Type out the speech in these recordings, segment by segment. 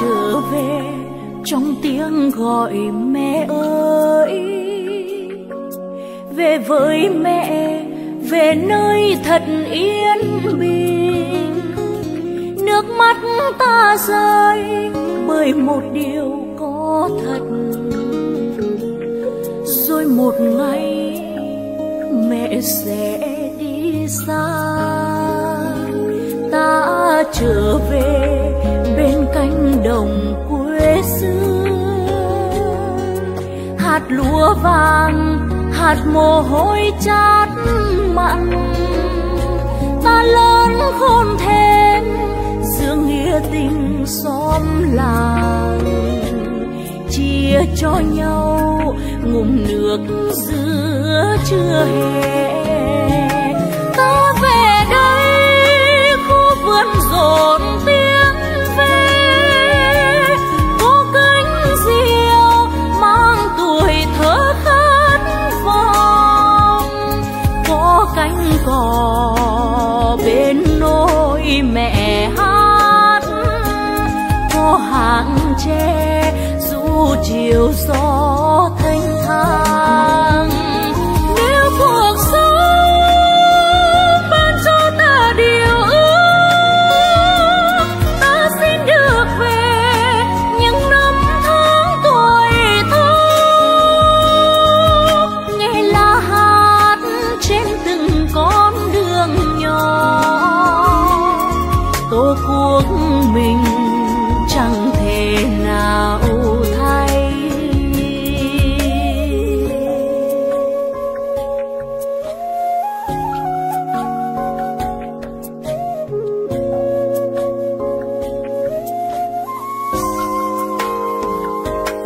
trở về trong tiếng gọi mẹ ơi. Về với mẹ, về nơi thật yên bình. Nước mắt ta rơi bởi một điều có thật. Rồi một ngày mẹ sẽ đi xa. Ta trở về bên lúa vàng, hạt mồ hôi chát mặn. Ta lớn khôn thêm, giữa nghĩa tình xóm làng. Chia cho nhau, ngụm nước giữa trưa hè. Ta về đây, khu vườn rộn tiếng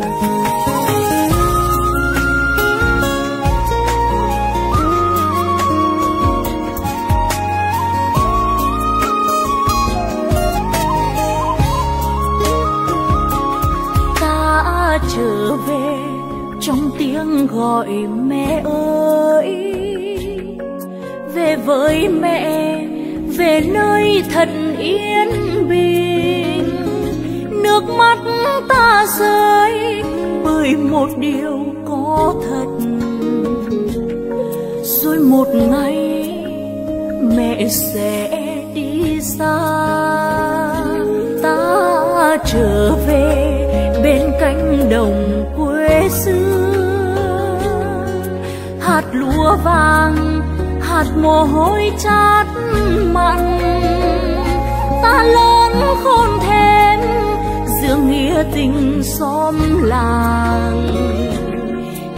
ta nước mắt ta rơi bởi một điều có thật. Rồi một ngày mẹ sẽ đi xa, ta trở về bên cánh đồng quê xưa. Hạt lúa vàng, hạt mồ hôi chát mặn, ta lớn khôn thêm giữa nghĩa tình xóm làng,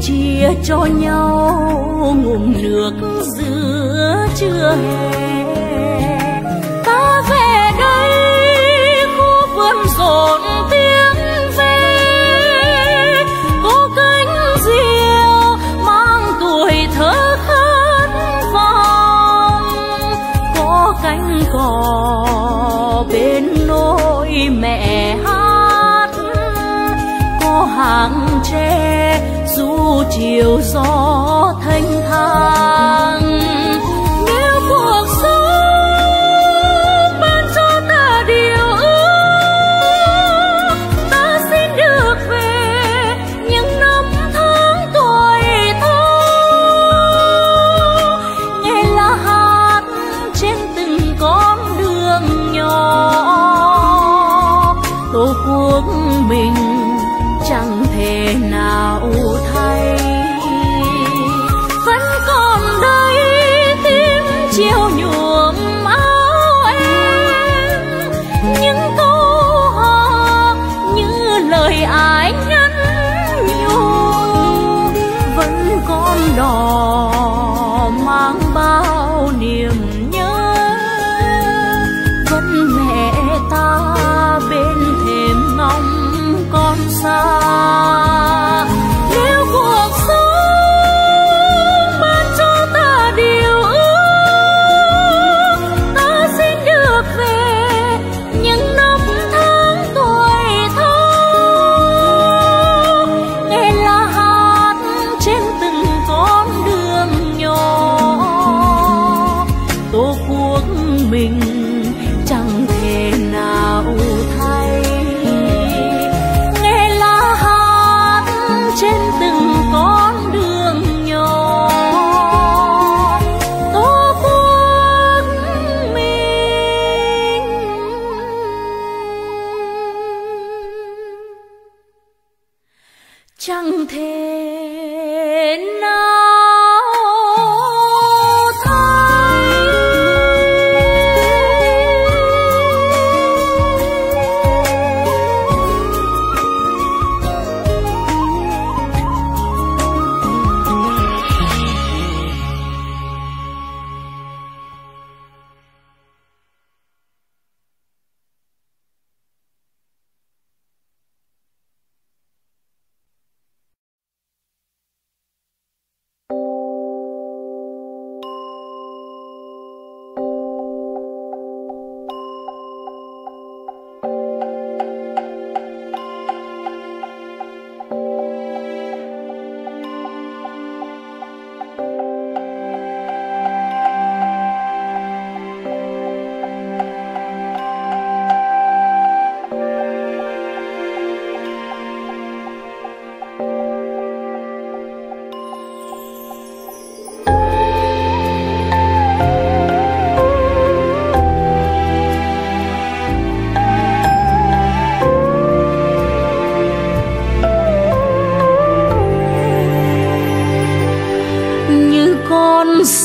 chia cho nhau ngụm nước giữa trưa hè. Ta về 旧梦 song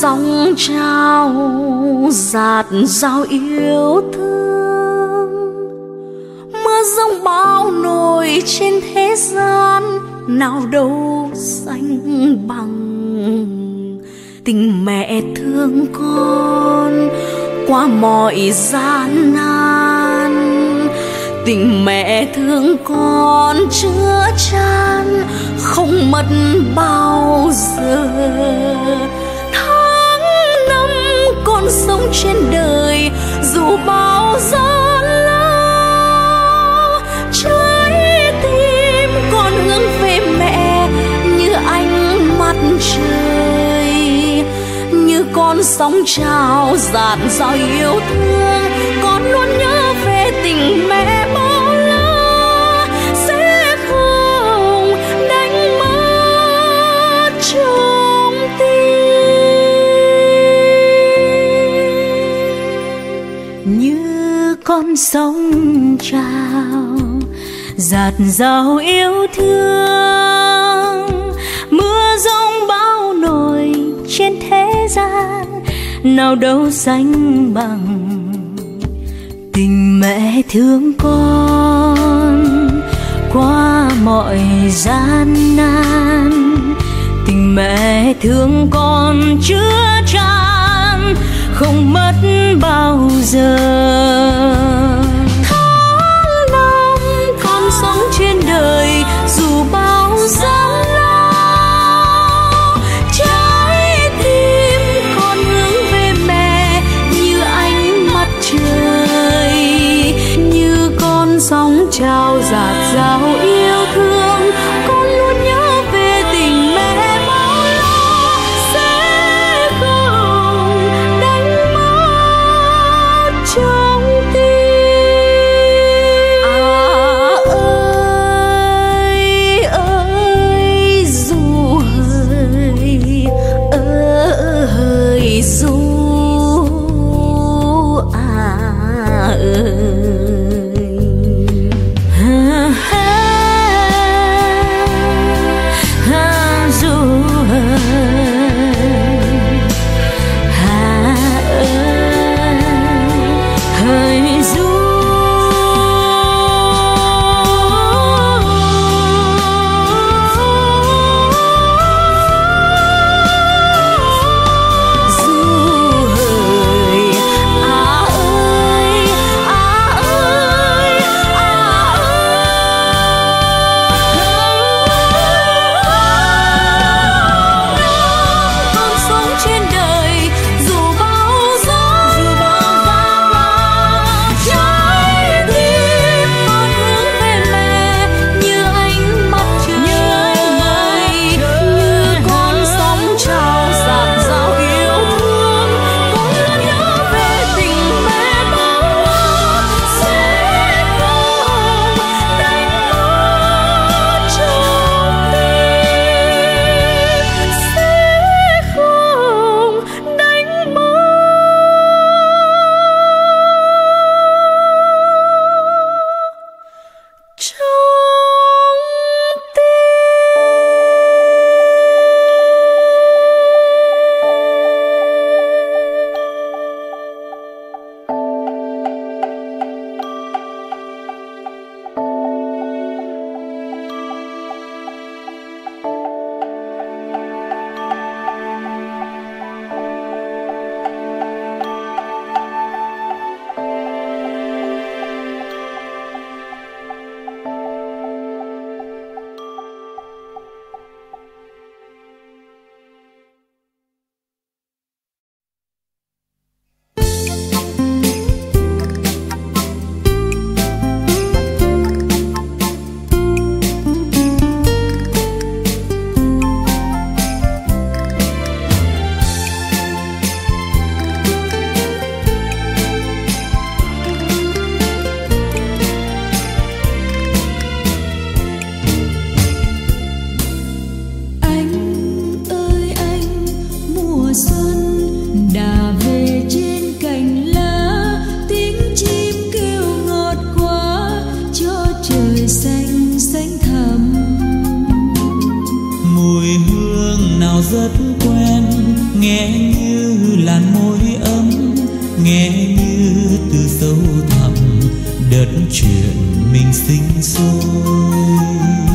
sóng trao, giạt giao yêu thương. Mưa rông bão nổi trên thế gian, nào đâu xanh bằng tình mẹ thương con. Qua mọi gian nan, tình mẹ thương con chứa chan, không mất bao giờ sống trên đời, dù bao gian lao. Trái tim con hướng về mẹ như ánh mặt trời, như con sóng trào dạt dào yêu thương. Con luôn nhớ về tình mẹ sóng sông trào, giạt rào yêu thương. Mưa rông bão nổi trên thế gian, nào đâu sánh bằng tình mẹ thương con. Qua mọi gian nan, tình mẹ thương con chứa chan không mất bao giờ. rất quen, nghe như làn môi ấm, nghe như từ sâu thẳm đợt chuyện mình sinh sôi.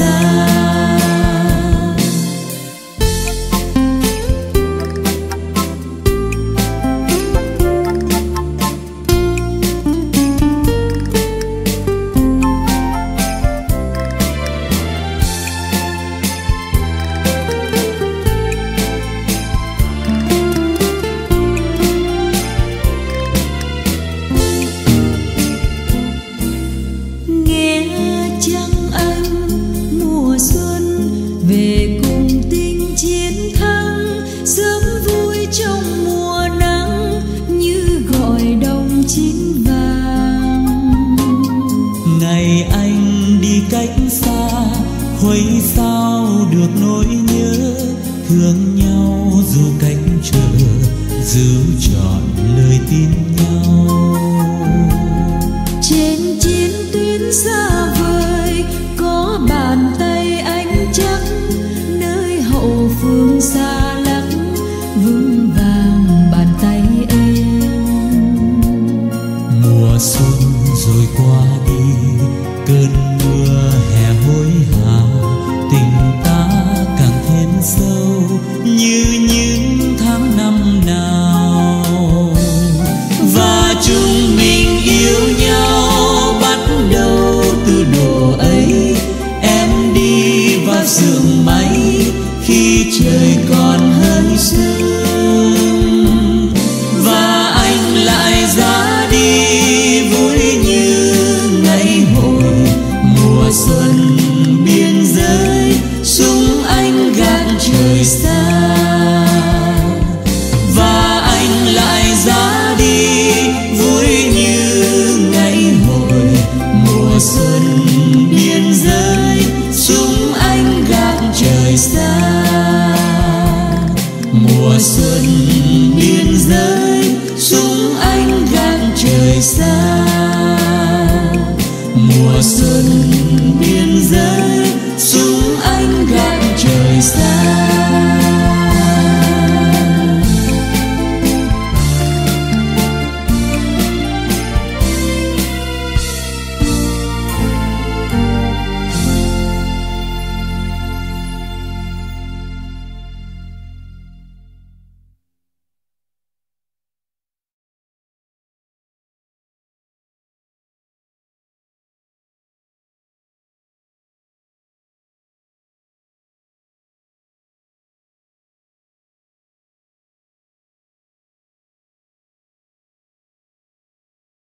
사